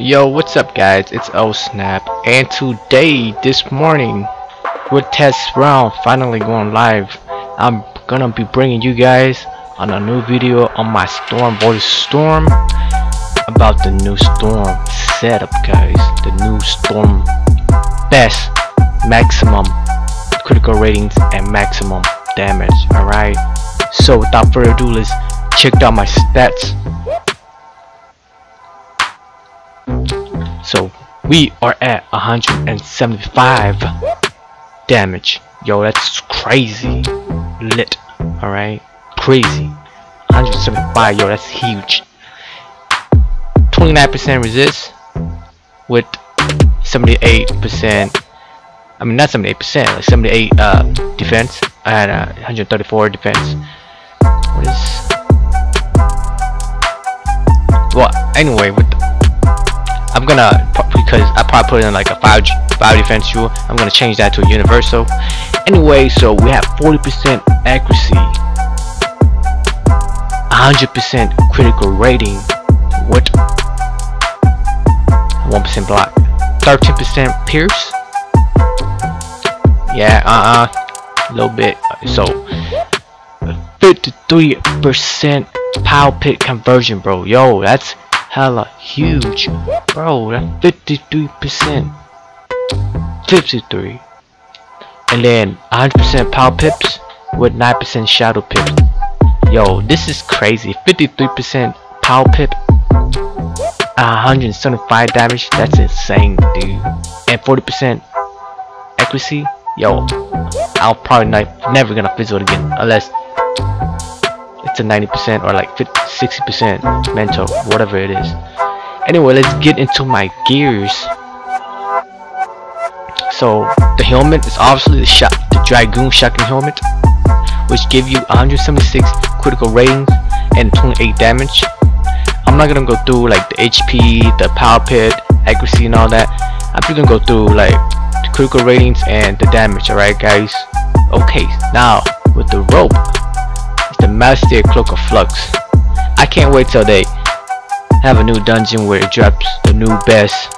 Yo, what's up guys? It's O Snap and today, this morning, with test realm finally going live, I'm gonna be bringing you guys on a new video on my Storm Voice Storm about the new Storm setup guys. The new Storm best maximum critical ratings and maximum damage alright so without further ado let's check out my stats so we are at 175 damage. Yo that's crazy lit alright? Crazy. 175 yo that's huge. 29% resist with 78% I mean not 78% like 78 uh, defense I had uh, 134 defense. What is well anyway with I'm gonna because I probably put in like a 5 5 defense rule I'm gonna change that to a universal. Anyway so we have 40% accuracy 100% critical rating with 1% block 13% pierce? Yeah uh-uh a little bit. So 53% power pip conversion bro. Yo that's hella huge. Bro that's 53% 53 and then 100% power pips with 9% shadow pips yo this is crazy. 53% power pip 175 damage. That's insane dude. And 40% accuracy yo I'll probably not, never gonna fizzle it again unless a 90% or like 50, 60% mental whatever it is. Anyway let's get into my gears. So the helmet is obviously the shot the dragoon shocking helmet which give you 176 critical ratings and 28 damage. I'm not gonna go through like the HP the power pip accuracy and all that. I'm just gonna go through like the critical ratings and the damage alright guys? Okay now with the robe the master cloak of flux I can't wait till they have a new dungeon where it drops the new best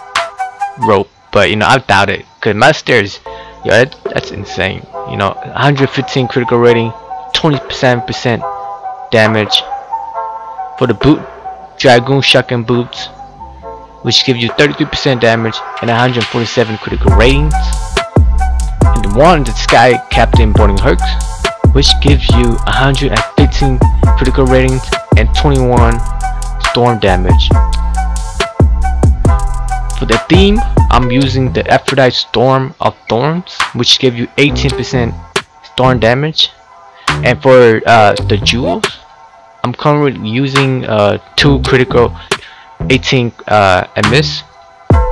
robe but you know I doubt it because masters yo that, that's insane you know 115 critical rating 27% damage for the boot dragoon shocking boots which give you 33% damage and 147 critical ratings. And the one the Sky Captain Boarding Hercs, which gives you 115 critical ratings and 21 storm damage. For the theme, I'm using the Aphrodite Storm of Thorns, which gives you 18% storm damage. And for uh, the jewels, I'm currently using uh, two critical 18 uh, miss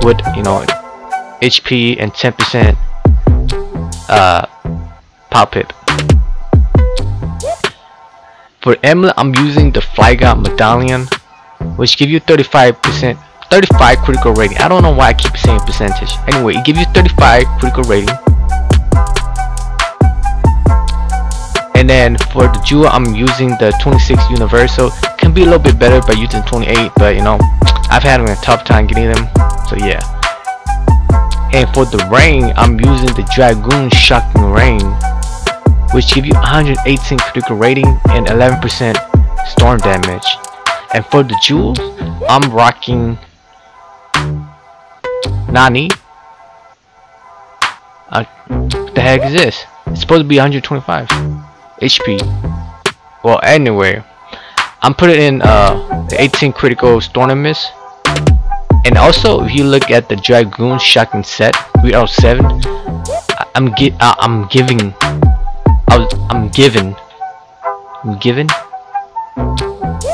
with you know HP and 10% uh, power pip. For amulet, I'm using the Fly God Medallion, which give you 35%, 35 critical rating. I don't know why I keep saying percentage. Anyway, it gives you 35 critical rating. And then for the jewel, I'm using the 26 universal. Can be a little bit better by using 28, but you know, I've had a tough time getting them. So yeah. And for the ring, I'm using the Dragoon shocking Ring, which give you 118 critical rating and 11% storm damage. And for the jewels, I'm rocking Nani. Uh, what the heck is this? It's supposed to be 125 HP. Well, anyway, I'm putting in uh, the 18 critical storm miss and also if you look at the dragoon shocking set 307 i'm gi uh, i'm giving given. I'm given?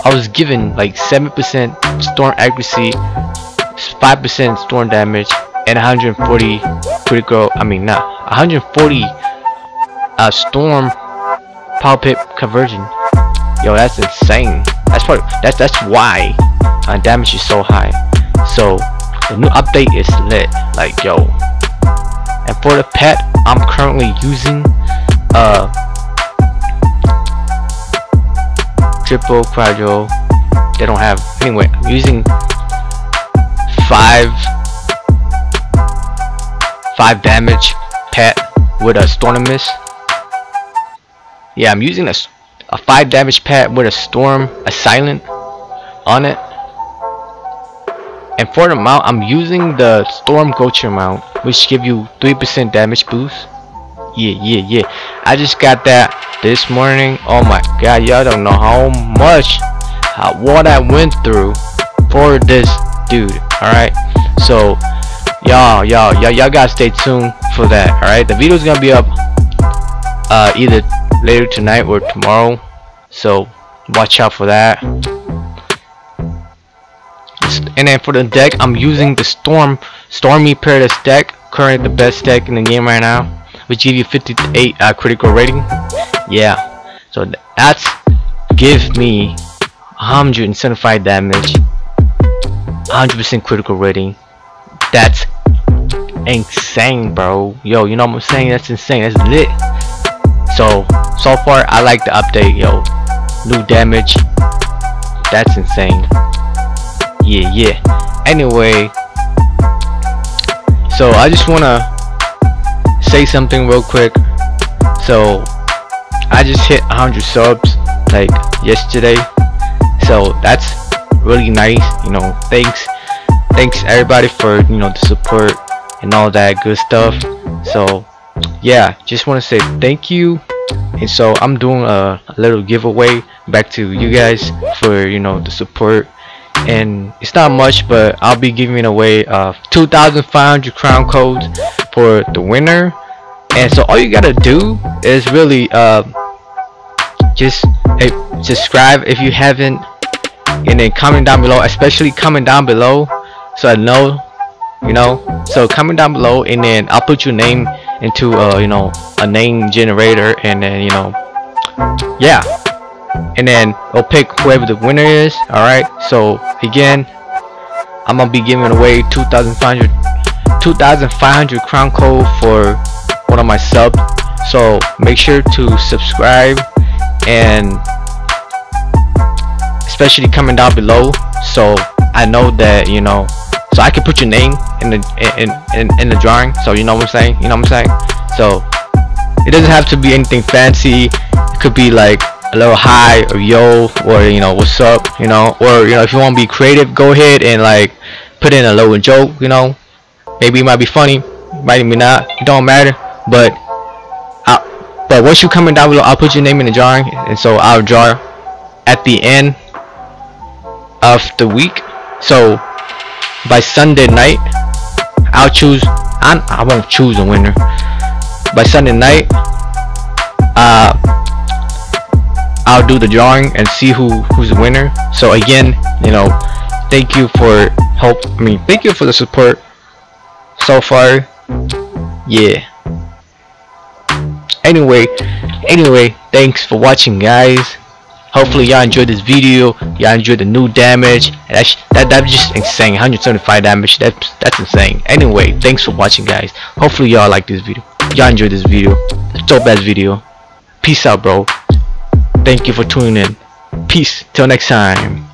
I was given like 7% storm accuracy 5% storm damage and 140 critical i mean not 140 uh storm power pip conversion. Yo that's insane. That's part that's that's why uh, damage is so high. So the new update is lit. Like yo. And for the pet i'm currently using uh triple fragile they don't have anyway i'm using five five damage pet with a storm mist. Yeah, I'm using a, a five damage pet with a storm, a silent on it. And for the mount, I'm using the Storm Gulcher mount, which give you 3% damage boost. Yeah, yeah, yeah. I just got that this morning. Oh my god, y'all don't know how much how, what I went through for this dude. Alright, so y'all, y'all, y'all, y'all gotta stay tuned for that. Alright, the video's gonna be up uh, either later tonight or tomorrow. So watch out for that and then for the deck I'm using the Storm Stormy Paradise deck currently the best deck in the game right now which give you 58 uh, critical rating. Yeah. So that's give me 175 damage 100% critical rating. That's insane bro. Yo you know what I'm saying? That's insane. That's lit. So so far I like the update yo. New damage. That's insane. Yeah yeah. Anyway so I just wanna say something real quick. So I just hit 100 subs like yesterday. So that's really nice you know thanks thanks everybody for you know the support and all that good stuff. So yeah just want to say thank you. And so I'm doing a, a little giveaway back to you guys for you know the support. And it's not much but I'll be giving away uh, 2,500 crown codes for the winner and so all you gotta do is really uh, just hey, subscribe if you haven't and then comment down below especially comment down below so I know you know. So comment down below and then I'll put your name into uh, you know a name generator and then you know yeah. And then it'll pick whoever the winner is all right so again i'm gonna be giving away 2500 2500 crown code for one of my subs so make sure to subscribe and especially comment down below so i know that you know so i can put your name in the in in, in the drawing. So you know what i'm saying? You know what i'm saying? So it doesn't have to be anything fancy. It could be like a little hi or yo or you know what's up you know or you know if you want to be creative go ahead and like put in a little joke you know. Maybe it might be funny might be not. It don't matter but I, but once you comment down below I'll put your name in the drawing and so I'll draw at the end of the week. So by Sunday night I'll choose I'm, I won't choose a winner. By Sunday night uh I'll do the drawing and see who who's the winner. So again you know thank you for help I mean thank you for the support so far. Yeah anyway anyway thanks for watching guys. Hopefully y'all enjoyed this video. Y'all enjoyed the new damage. That's that that's just insane. 175 damage. That's that's insane. Anyway thanks for watching guys. Hopefully y'all like this video. Y'all enjoyed this video. Dope ass video. Peace out bro. Thank you for tuning in. Peace. Till next time.